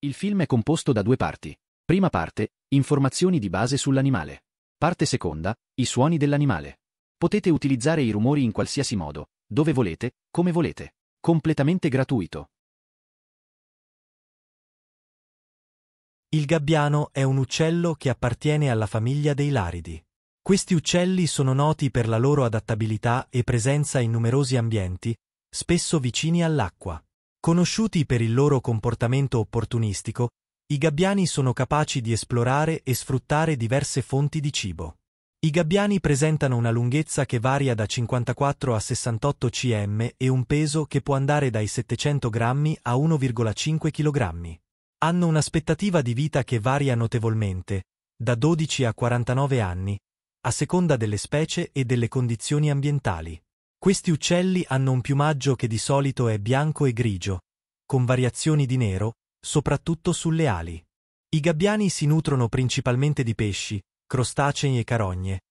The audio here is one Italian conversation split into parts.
Il film è composto da due parti. Prima parte, informazioni di base sull'animale. Parte seconda, i suoni dell'animale. Potete utilizzare i rumori in qualsiasi modo, dove volete, come volete. Completamente gratuito. Il gabbiano è un uccello che appartiene alla famiglia dei laridi. Questi uccelli sono noti per la loro adattabilità e presenza in numerosi ambienti, spesso vicini all'acqua. Conosciuti per il loro comportamento opportunistico, i gabbiani sono capaci di esplorare e sfruttare diverse fonti di cibo. I gabbiani presentano una lunghezza che varia da 54 a 68 cm e un peso che può andare dai 700 grammi a 1,5 kg. Hanno un'aspettativa di vita che varia notevolmente, da 12 a 49 anni, a seconda delle specie e delle condizioni ambientali. Questi uccelli hanno un piumaggio che di solito è bianco e grigio, con variazioni di nero, soprattutto sulle ali. I gabbiani si nutrono principalmente di pesci, crostacei e carogne,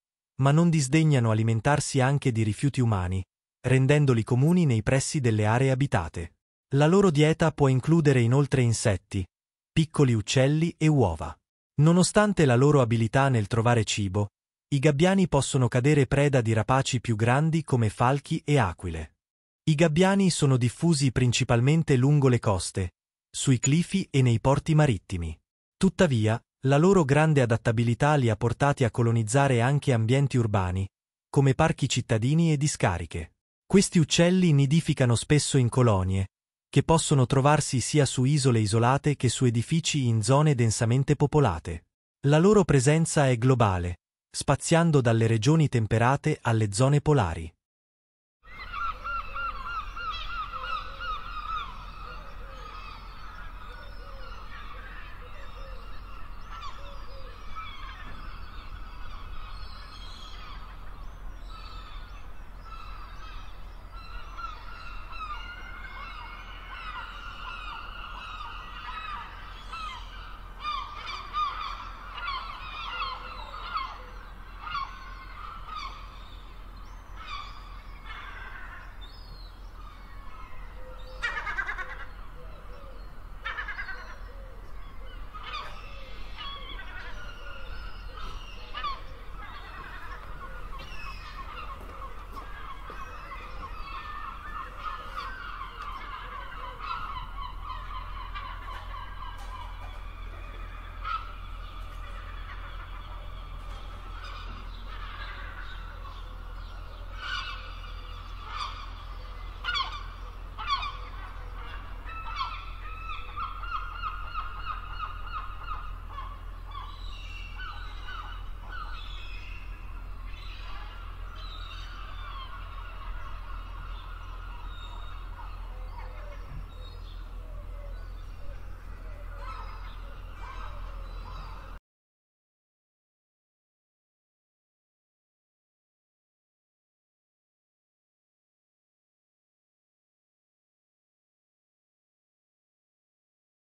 ma non disdegnano alimentarsi anche di rifiuti umani, rendendoli comuni nei pressi delle aree abitate. La loro dieta può includere inoltre insetti, piccoli uccelli e uova. Nonostante la loro abilità nel trovare cibo, i gabbiani possono cadere preda di rapaci più grandi come falchi e aquile. I gabbiani sono diffusi principalmente lungo le coste, sui clifi e nei porti marittimi. Tuttavia, la loro grande adattabilità li ha portati a colonizzare anche ambienti urbani, come parchi cittadini e discariche. Questi uccelli nidificano spesso in colonie, che possono trovarsi sia su isole isolate che su edifici in zone densamente popolate. La loro presenza è globale, spaziando dalle regioni temperate alle zone polari.